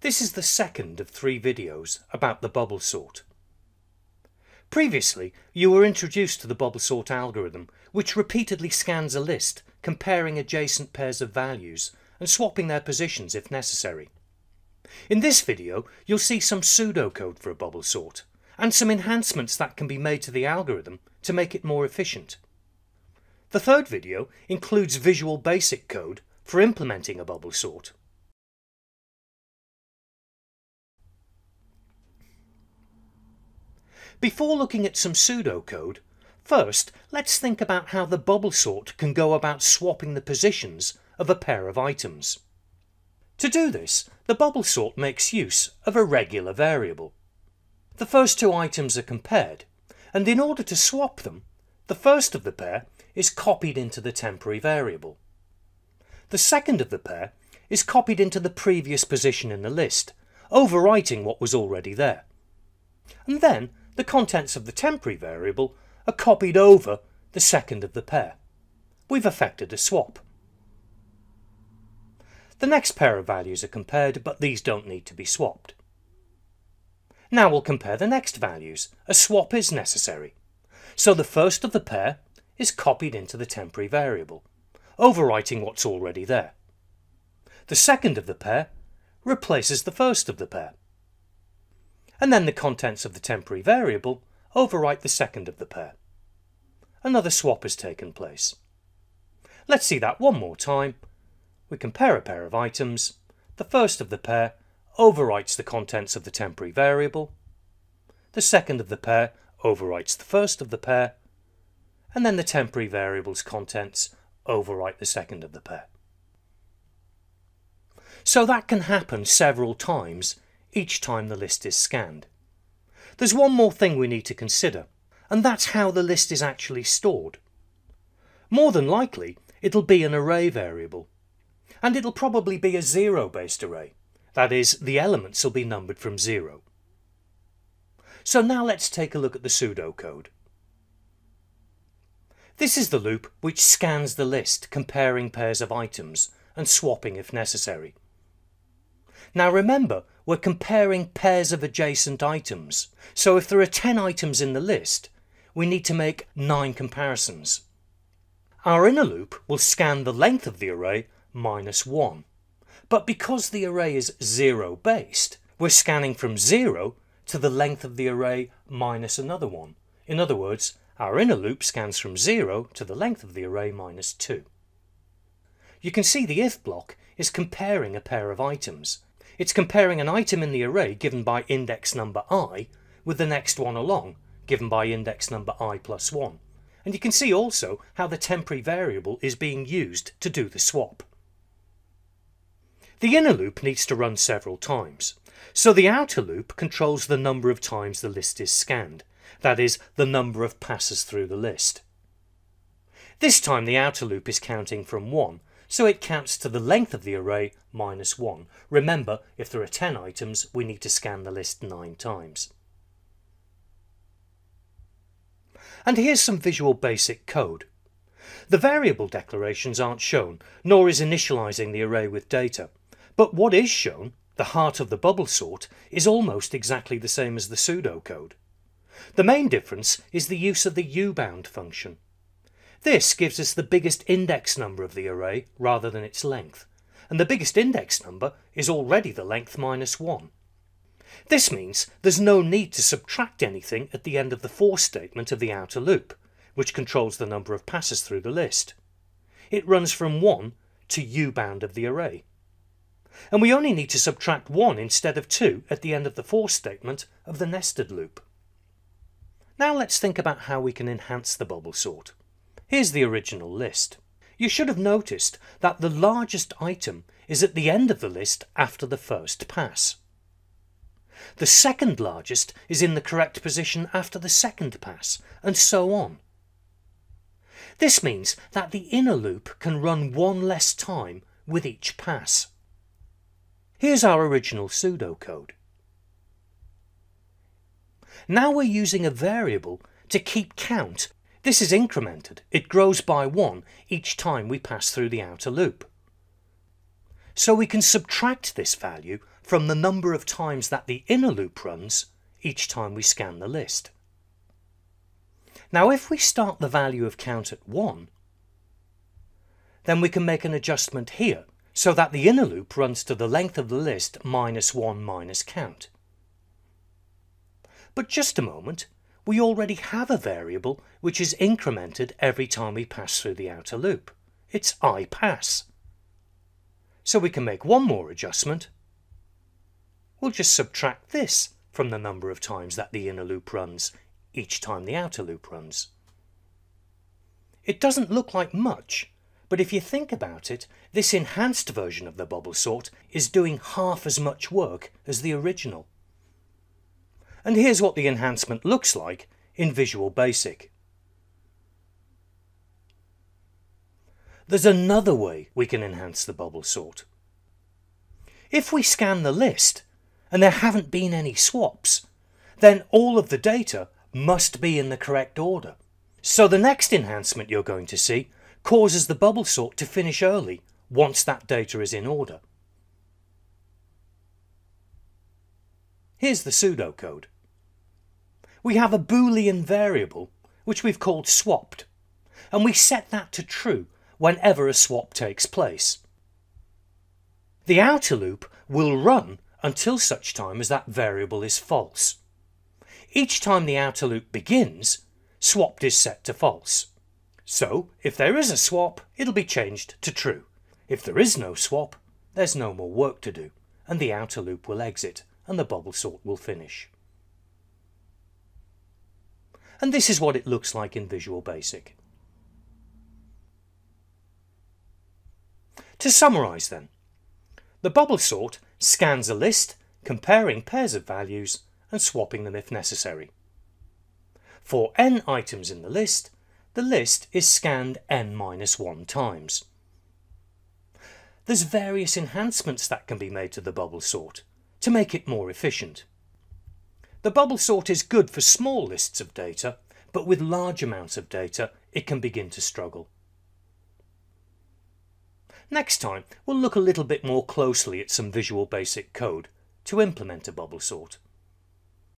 This is the second of three videos about the bubble sort. Previously, you were introduced to the bubble sort algorithm, which repeatedly scans a list, comparing adjacent pairs of values and swapping their positions if necessary. In this video, you'll see some pseudocode for a bubble sort, and some enhancements that can be made to the algorithm to make it more efficient. The third video includes Visual Basic code for implementing a bubble sort. Before looking at some pseudocode, first let's think about how the bubble sort can go about swapping the positions of a pair of items. To do this, the bubble sort makes use of a regular variable. The first two items are compared, and in order to swap them, the first of the pair is copied into the temporary variable. The second of the pair is copied into the previous position in the list, overwriting what was already there. And then the contents of the temporary variable are copied over the second of the pair. We've effected a swap. The next pair of values are compared, but these don't need to be swapped. Now we'll compare the next values. A swap is necessary. So the first of the pair is copied into the temporary variable, overwriting what's already there. The second of the pair replaces the first of the pair and then the contents of the temporary variable overwrite the second of the pair. Another swap has taken place. Let's see that one more time. We compare a pair of items. The first of the pair overwrites the contents of the temporary variable. The second of the pair overwrites the first of the pair. And then the temporary variable's contents overwrite the second of the pair. So that can happen several times each time the list is scanned. There's one more thing we need to consider, and that's how the list is actually stored. More than likely, it'll be an array variable, and it'll probably be a zero-based array. That is, the elements will be numbered from zero. So now let's take a look at the pseudocode. This is the loop which scans the list, comparing pairs of items and swapping if necessary. Now remember, we're comparing pairs of adjacent items. So if there are 10 items in the list, we need to make 9 comparisons. Our inner loop will scan the length of the array minus 1. But because the array is 0 based, we're scanning from 0 to the length of the array minus another one. In other words, our inner loop scans from 0 to the length of the array minus 2. You can see the if block is comparing a pair of items, it's comparing an item in the array given by index number i with the next one along, given by index number i plus 1. And you can see also how the temporary variable is being used to do the swap. The inner loop needs to run several times, so the outer loop controls the number of times the list is scanned, that is, the number of passes through the list. This time the outer loop is counting from 1 so it counts to the length of the array minus 1. Remember, if there are 10 items, we need to scan the list 9 times. And here's some Visual Basic code. The variable declarations aren't shown, nor is initializing the array with data. But what is shown, the heart of the bubble sort, is almost exactly the same as the pseudocode. The main difference is the use of the ubound function. This gives us the biggest index number of the array rather than its length, and the biggest index number is already the length minus 1. This means there's no need to subtract anything at the end of the for statement of the outer loop, which controls the number of passes through the list. It runs from 1 to u-bound of the array. And we only need to subtract 1 instead of 2 at the end of the for statement of the nested loop. Now let's think about how we can enhance the bubble sort. Here's the original list. You should have noticed that the largest item is at the end of the list after the first pass. The second largest is in the correct position after the second pass, and so on. This means that the inner loop can run one less time with each pass. Here's our original pseudocode. Now we're using a variable to keep count this is incremented. It grows by 1 each time we pass through the outer loop. So we can subtract this value from the number of times that the inner loop runs each time we scan the list. Now if we start the value of count at 1, then we can make an adjustment here so that the inner loop runs to the length of the list minus 1 minus count. But just a moment, we already have a variable which is incremented every time we pass through the outer loop. It's iPass. So we can make one more adjustment. We'll just subtract this from the number of times that the inner loop runs each time the outer loop runs. It doesn't look like much, but if you think about it, this enhanced version of the bubble sort is doing half as much work as the original. And here's what the enhancement looks like in Visual Basic. There's another way we can enhance the bubble sort. If we scan the list and there haven't been any swaps, then all of the data must be in the correct order. So the next enhancement you're going to see causes the bubble sort to finish early once that data is in order. Here's the pseudocode. We have a boolean variable which we've called swapped and we set that to true whenever a swap takes place. The outer loop will run until such time as that variable is false. Each time the outer loop begins, swapped is set to false. So if there is a swap, it'll be changed to true. If there is no swap, there's no more work to do, and the outer loop will exit, and the bubble sort will finish. And this is what it looks like in Visual Basic. To summarise then, the bubble sort scans a list, comparing pairs of values and swapping them if necessary. For n items in the list, the list is scanned n-1 times. There's various enhancements that can be made to the bubble sort to make it more efficient. The bubble sort is good for small lists of data, but with large amounts of data it can begin to struggle. Next time, we'll look a little bit more closely at some Visual Basic code to implement a bubble sort.